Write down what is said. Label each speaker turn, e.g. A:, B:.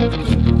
A: Música